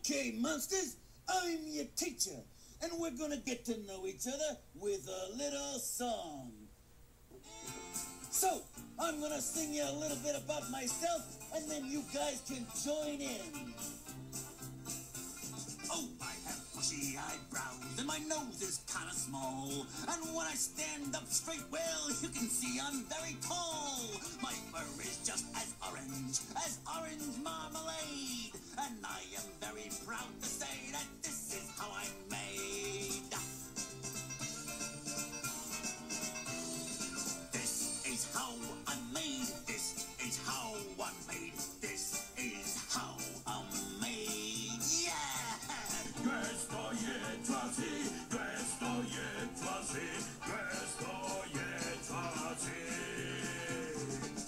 Okay, monsters, I'm your teacher, and we're gonna get to know each other with a little song. So, I'm gonna sing you a little bit about myself, and then you guys can join in. Oh, I have bushy eyebrows, and my nose is kinda small. And when I stand up straight, well, you can see I'm very tall. My fur is just as orange as orange marmalade. How I'm made. This is how I'm made. This is how I'm made. Yeah! Questo jest así, questo jest así, questo jest así.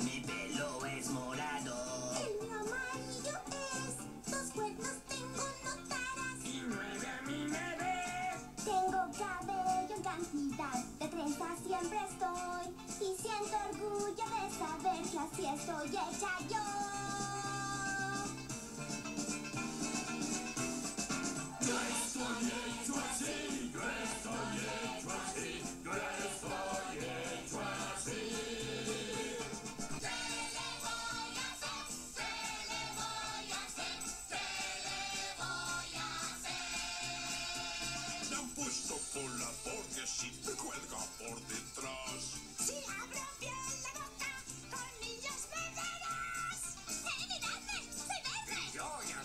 Mi pelo es morado. El mío amarillo es, dos cuernos tengo, notarás. Y nueve a mi bebé. Tengo cabello en cantidad, de trenza siempre estoy. Y siento orgullo soy esa yo. Yo estoy hecho así, yo estoy hecho así, yo estoy hecho así. Se le voy a hacer, se le voy a hacer, se le voy a hacer. Me han puesto por la porque si te cuelga por detrás. Si abro bien la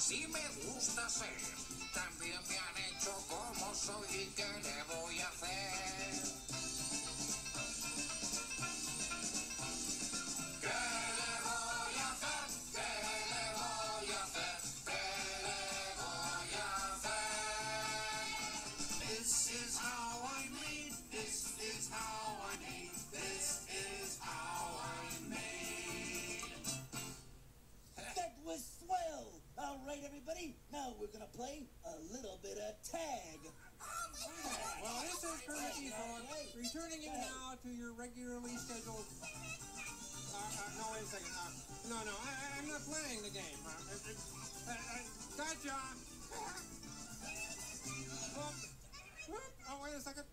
así me gusta ser. También me han hecho como soy y qué le voy a hacer. ¿Qué le voy a hacer? ¿Qué le voy a hacer? ¿Qué le voy a hacer? This is how play? No, we're gonna play a little bit of tag. Well, this is courtesy phone returning you now to your regularly scheduled. Uh, uh, no, wait a second. Uh, no, no, I, am not playing the game. Uh, gotcha. Whoop. Oh, whoop. Oh, wait a second.